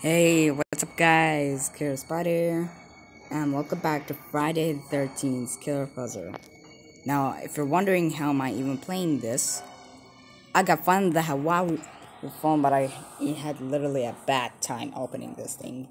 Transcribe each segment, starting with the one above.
Hey, what's up, guys? Killer Spider, and welcome back to Friday the 13th's Killer Puzzle. Now, if you're wondering how am I even playing this, I got fun the Huawei phone, but I had literally a bad time opening this thing.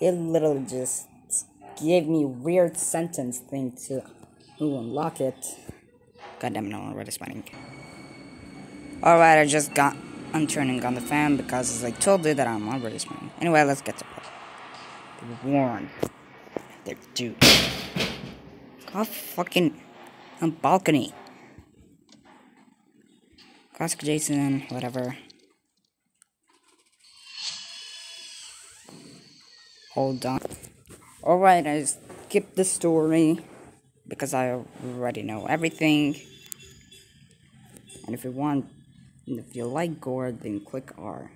It literally just gave me weird sentence thing to unlock it. God damn it, I'm already spinning. Alright, I just got I'm turning on the fan because I told you that I'm already smiling. Anyway, let's get to it. Warren. They're dude. God fucking on balcony. Classic Jason, whatever. Hold on. Alright, I skipped the story because I already know everything. And if you want and if you like gore, then click R.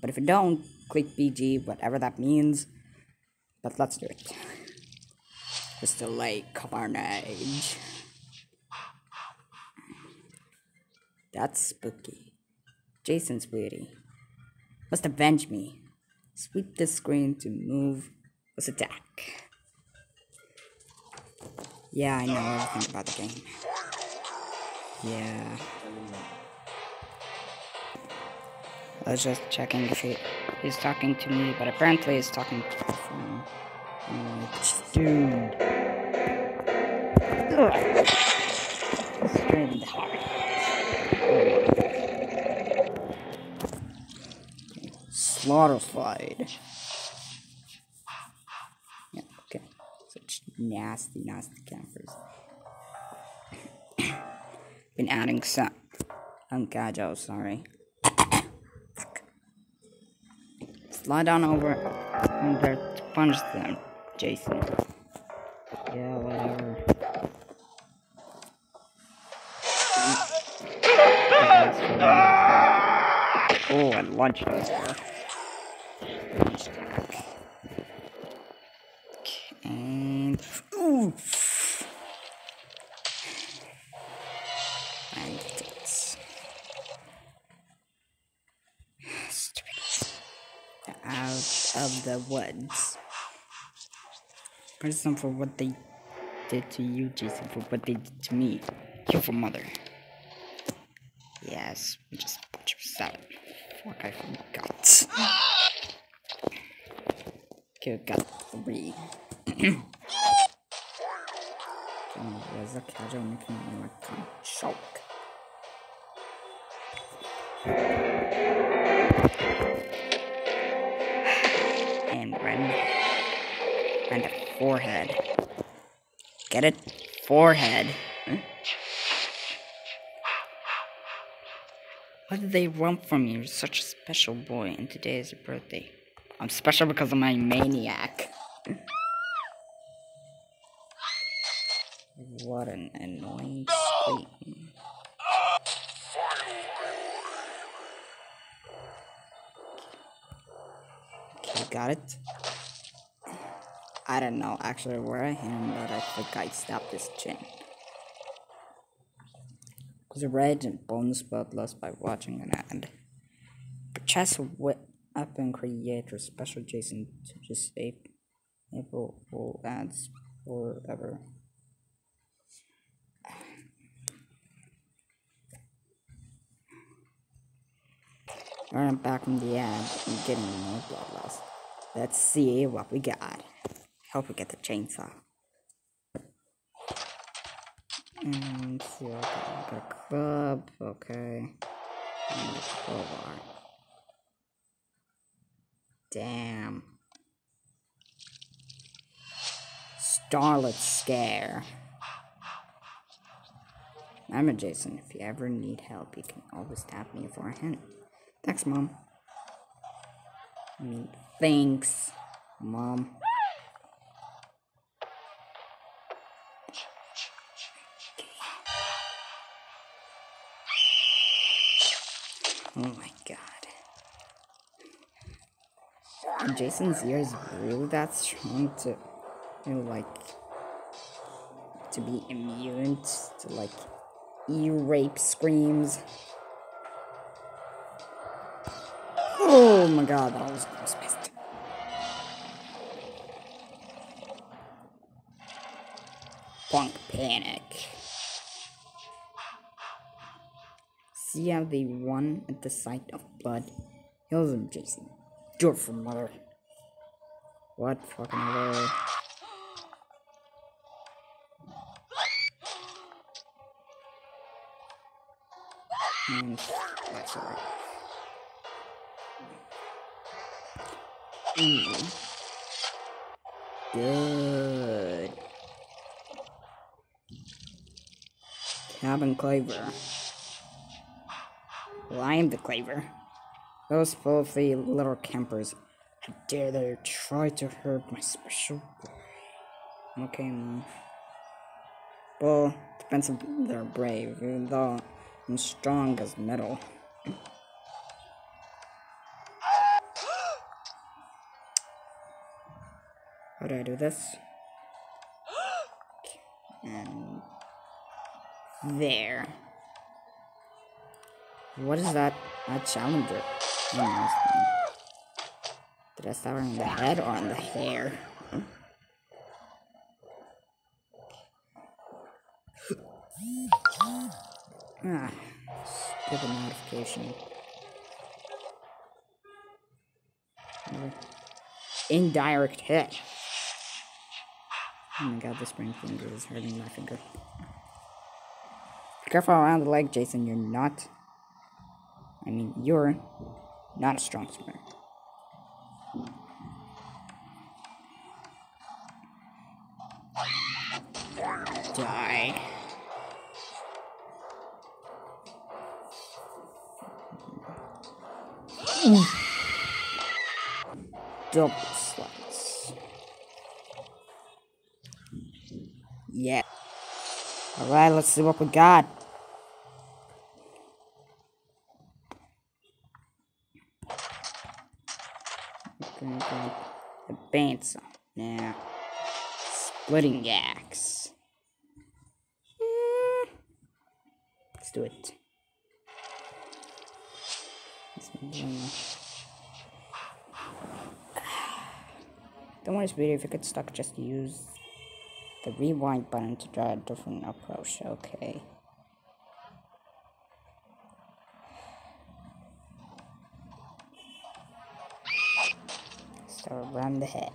But if you don't, click BG, whatever that means. But let's do it. Just to like carnage. That's spooky. Jason's sweetie. Must avenge me. Sweep the screen to move. Let's attack. Yeah, I know everything about the game. Yeah. I was just checking if he, he's talking to me, but apparently he's talking to the phone. Oh, dude. Straight in the heart. Slaughter slide. Yeah, okay. Such nasty, nasty campers. Been adding some. Ungajo, sorry. Slide on over and there punch them, Jason. Yeah, whatever. Oh, and lunch over. And ooh. of the woods. Praise them for what they did to you, Jason, for what they did to me. You for mother. Yes, we just of salad. Fuck, I forgot. okay, got three. There's a casual making me like choke. Forehead. Get it? Forehead. Huh? Why did they want from you? You're such a special boy, and today is your birthday. I'm special because of my maniac. Hmm? what an annoying scream. Okay, got it. I don't know actually where I am, but I think I stopped this chain. Cause red and bonus bloodless by watching an ad. Purchase weapon creator special Jason to just save April ads forever. I'm back from the ad and getting more bloodlust. Let's see what we got. Hope we get the chainsaw. And see, okay, got a club, okay. And a crowbar. Damn. Starlet Scare. I'm a Jason. If you ever need help, you can always tap me for a hint. Thanks, Mom. I mean, thanks, Mom. Oh my god. Jason's ear is really that strong to, you know, like, to be immune to, like, ear rape screams. Oh my god, that was missed. Punk panic. See how they run at the sight of blood? Heals him, Jason. Do it for mother. What fucking other? And that's alright. Mm. Good. Cabin Claver. Well, I am the Claver. Those filthy little campers. How dare they try to hurt my special boy. Okay, Mom. Well, depends if they're brave, even though I'm strong as metal. How do I do this? And there. What is that? A challenger. Did I start on the head or on the hair? ah, stupid notification. Indirect hit. Oh my god, the spring finger is hurting my finger. Be careful around the leg, Jason. You're not. I mean, you're not a strong swimmer. Die. Double slots. Yeah. Alright, let's see what we got. Okay, got the bandsaw. Now, splitting axe. Let's do it. Do it. Don't worry, if you get stuck, just use the rewind button to try a different approach, okay? Around the head.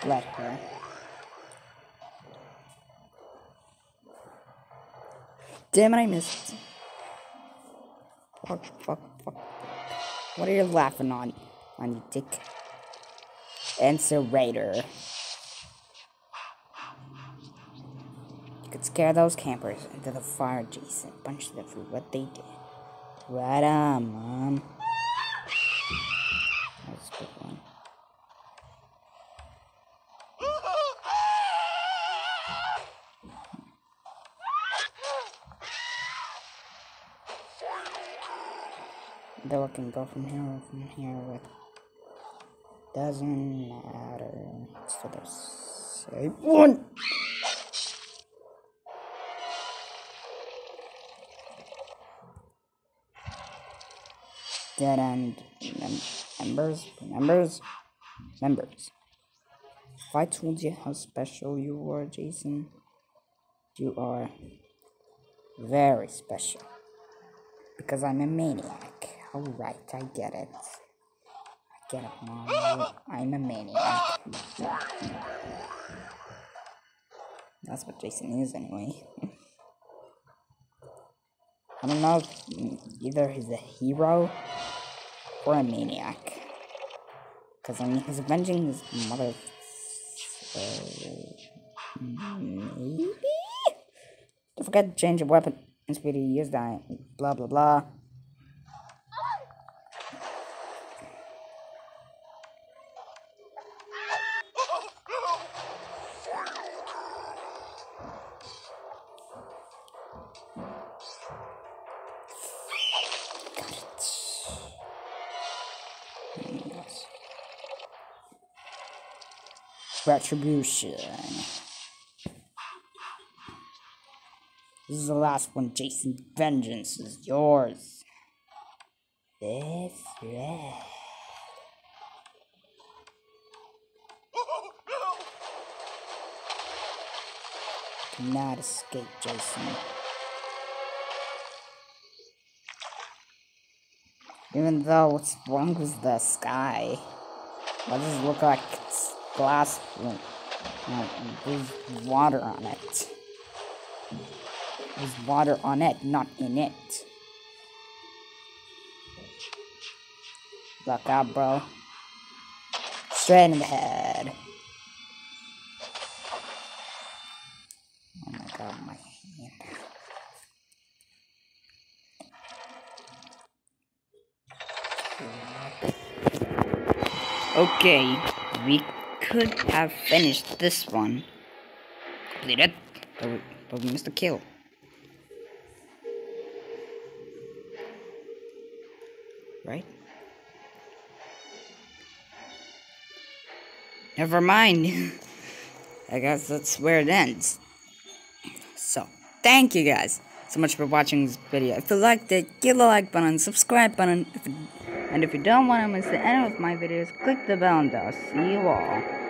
Split her. Damn it, I missed. Fuck, fuck, fuck. What are you laughing on? On you dick. Answer Raider. You could scare those campers into the fire, Jason. Punch them for what they did. Right on, Mom. That's a good one. Though I can go from here or from here with doesn't matter. So there's save one. Dead end mem- members, members, members. If I told you how special you were, Jason, you are very special. Because I'm a maniac. Alright, I get it. I get it, Mom. I'm a maniac. That's what Jason is, anyway. I don't know if either he's a hero or a maniac. Because, I mean, he's avenging his mother. So, maybe? Don't forget to change your weapon. And use that. Blah, blah, blah. Retribution. This is the last one, Jason. Vengeance is yours. That's right. Cannot escape, Jason. Even though what's wrong with the sky? Why does it look like it's glass with water on it? There's water on it, not in it. Look out, bro. Straight in the head. Oh my god, my hand. Okay, we could have finished this one. Completed, but we, but we missed a kill. Right? Never mind. I guess that's where it ends. So, thank you guys so much for watching this video. If you liked it, give the like button, subscribe button, and if you don't want to miss the end of my videos, click the bell and I'll see you all.